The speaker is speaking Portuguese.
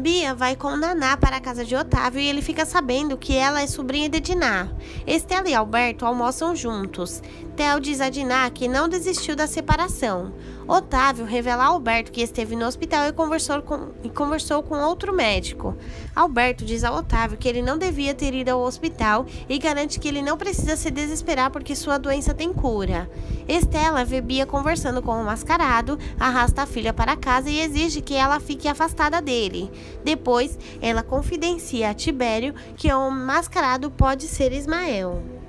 Bia vai com Naná para a casa de Otávio e ele fica sabendo que ela é sobrinha de Diná. Estela e Alberto almoçam juntos. Theo diz a Diná que não desistiu da separação. Otávio revela a Alberto que esteve no hospital e conversou com, e conversou com outro médico. Alberto diz a Otávio que ele não devia ter ido ao hospital e garante que ele não precisa se desesperar porque sua doença tem cura. Estela vê Bia conversando com o mascarado, arrasta a filha para casa e exige que ela fique afastada dele. Depois, ela confidencia a Tibério que o mascarado pode ser Ismael.